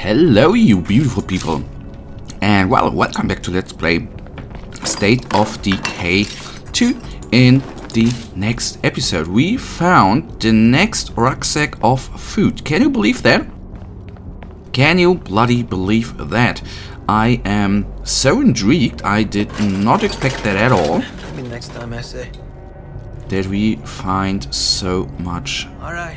Hello you beautiful people and well welcome back to Let's Play State of Decay 2 in the next episode. We found the next rucksack of food. Can you believe that? Can you bloody believe that? I am so intrigued, I did not expect that at all. Maybe next time I say. That we find so much Alright,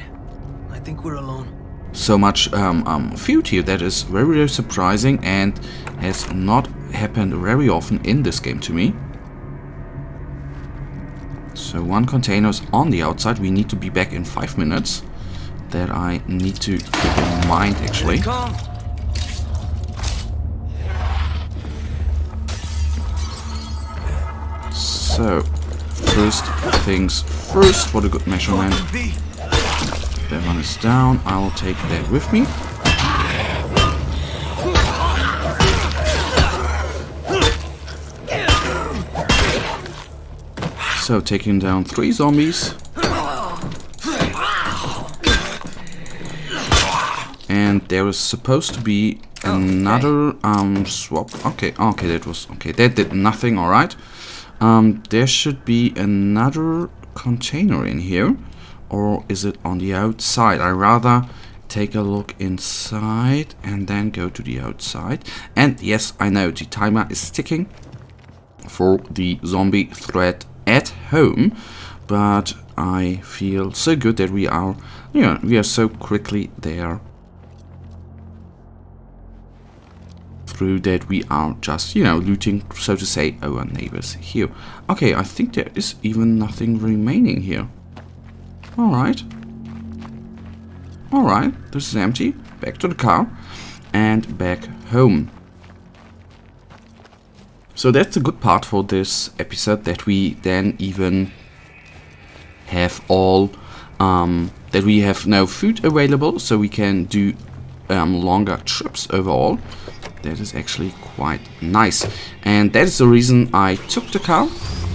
I think we're alone. So much um, um, food here. That is very, very surprising and has not happened very often in this game to me. So one container is on the outside. We need to be back in five minutes. That I need to keep in mind actually. So first things first for the good measurement. Is down. I will take that with me. So taking down three zombies. And there is supposed to be another um swap. Okay, okay, that was okay. That did nothing. All right. Um, there should be another container in here, or is it on the outside? I rather take a look inside and then go to the outside. And yes, I know the timer is ticking for the zombie threat at home, but I feel so good that we are, yeah, we are so quickly there through that we are just, you know, looting, so to say, our neighbors here. Okay, I think there is even nothing remaining here. Alright. Alright, this is empty. Back to the car and back home. So that's a good part for this episode, that we then even have all, um, that we have now food available, so we can do um, longer trips overall. That is actually quite nice. And that is the reason I took the car,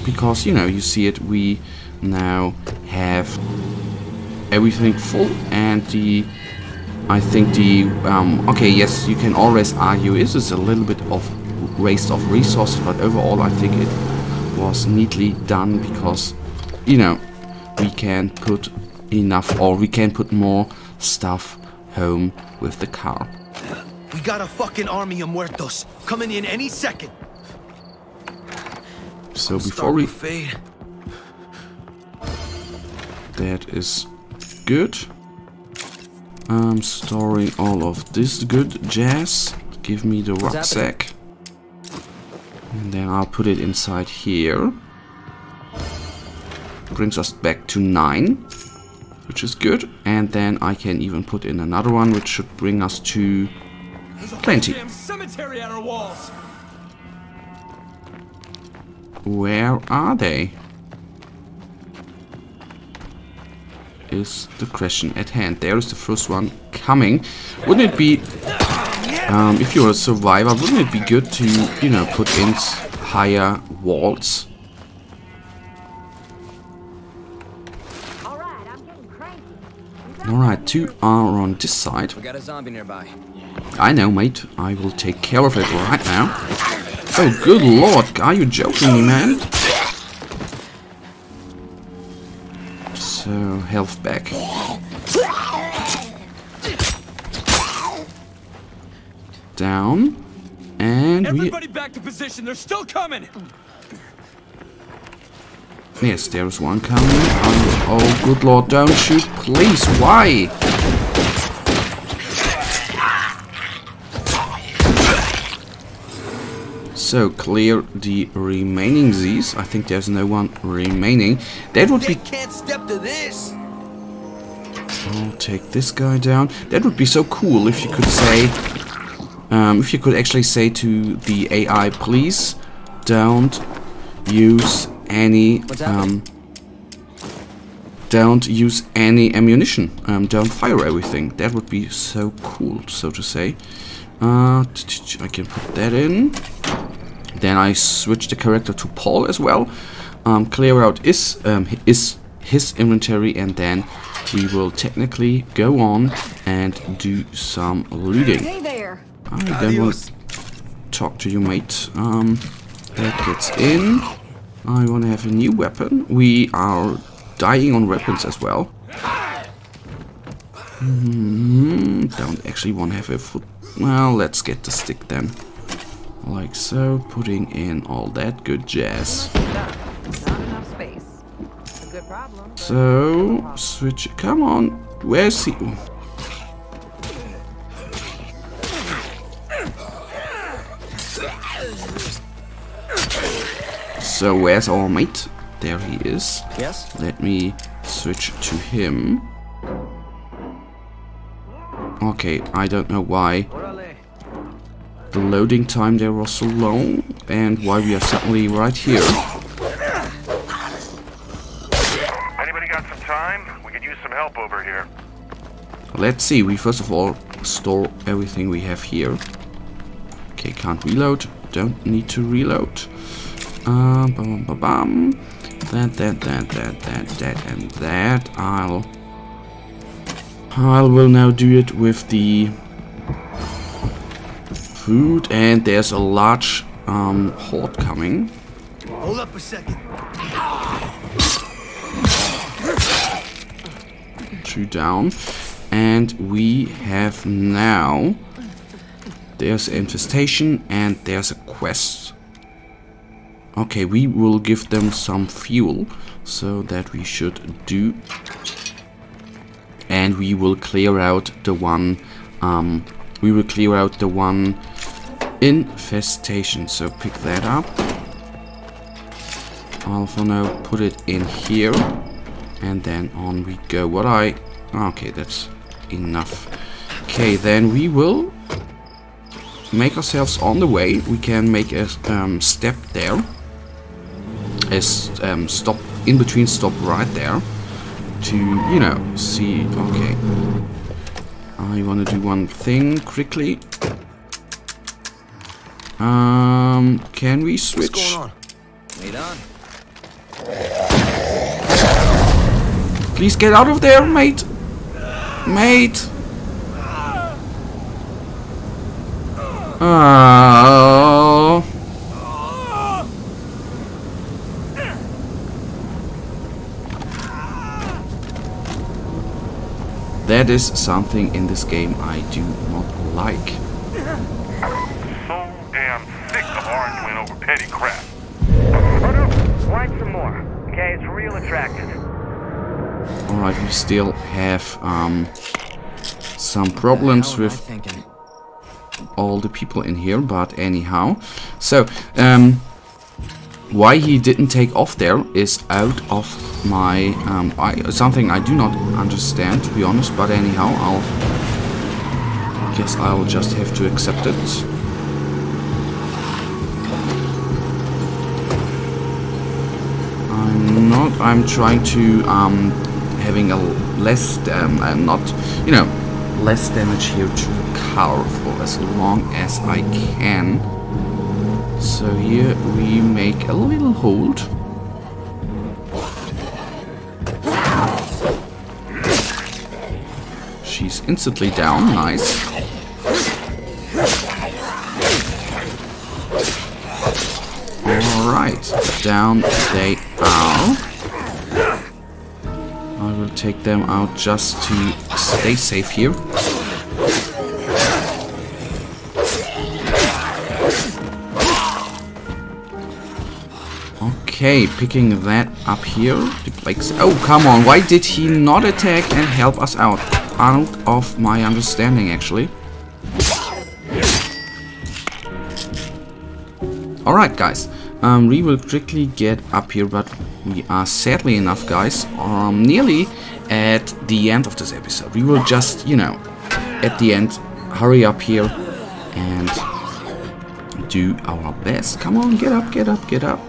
because, you know, you see it, we now have everything full and the I think the um, okay yes you can always argue is this a little bit of waste of resources but overall I think it was neatly done because you know we can put enough or we can put more stuff home with the car We got a fucking army of muertos coming in any second. so before we fade. That is good. Um, I'm storing all of this good jazz. Give me the rucksack. And then I'll put it inside here. Brings us back to 9. Which is good. And then I can even put in another one, which should bring us to plenty. Damn cemetery at our walls. Where are they? Is the question at hand. There is the first one coming. Wouldn't it be, um, if you're a survivor, wouldn't it be good to, you know, put in higher walls? Alright, I'm getting cranky. Alright, two are on this side. We got a zombie nearby. I know, mate. I will take care of it right now. Oh, good lord. Are you joking me, man? So, health back. Down. And we... Everybody back to position. They're still coming. Yes, there's one coming. Oh, oh, good lord, don't shoot, please. Why? So, clear the remaining Z's. I think there's no one remaining. That would They be... can't step to this. I'll take this guy down. That would be so cool if you could say... Um, if you could actually say to the AI, please don't use any... Um, don't use any ammunition. Um, don't fire everything. That would be so cool, so to say. Uh, I can put that in. Then I switch the character to Paul as well. Um, clear out is um, is his inventory and then we will technically go on and do some looting. Hey there. I don't want to talk to you, mate. Um, that gets in. I want to have a new weapon. We are dying on weapons as well. Hmm, don't actually want to have a foot. Well, let's get the stick then. Like so, putting in all that good jazz. Not enough space. A good problem. So, switch. Come on. Where's he? So, where's our mate? There he is. Yes? Let me switch to him. Okay, I don't know why the loading time there was so long and why we are suddenly right here. Anybody got some time? We could use some help over here. Let's see, we first of all store everything we have here. Okay, can't reload. Don't need to reload. Uh, bum, bum, bum. That, that, that, that, that, that, and that. I'll... I will now do it with the food, and there's a large um, horde coming. Hold up a second. two down and we have now there's infestation and there's a quest okay we will give them some fuel so that we should do and we will clear out the one um, we will clear out the one infestation so pick that up. I'll for now put it in here and then on we go. What I okay that's enough. Okay then we will make ourselves on the way. We can make a um, step there. A um, stop in between stop right there to you know see okay. I want to do one thing quickly um can we What's switch going on? Wait on. Please get out of there, mate. Mate. Oh. That is something in this game I do not like. So damn sick of arguing over petty crap. Oh no, light some more. Okay, it's real attractive. Alright, we still have um, some problems How am I with all the people in here, but anyhow. So, um, why he didn't take off there is out of my, um, I, something I do not understand, to be honest, but anyhow, I'll, guess I'll just have to accept it. I'm trying to, um, having a less, um, uh, not, you know, less damage here to the car for as long as I can. So here we make a little hold. She's instantly down, nice. Alright, down they take them out just to stay safe here. Okay, picking that up here. Blake's oh, come on. Why did he not attack and help us out? Out of my understanding, actually. Alright, guys. Um, we will quickly get up here, but we are sadly enough, guys, um, nearly at the end of this episode. We will just, you know, at the end, hurry up here and do our best. Come on, get up, get up, get up.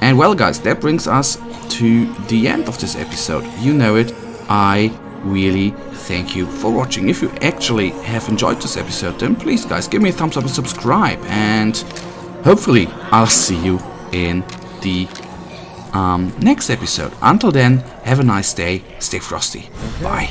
And well, guys, that brings us to the end of this episode. You know it. I really thank you for watching. If you actually have enjoyed this episode, then please, guys, give me a thumbs up and subscribe. And hopefully, I'll see you in the um, next episode. Until then, have a nice day. Stay frosty. Bye.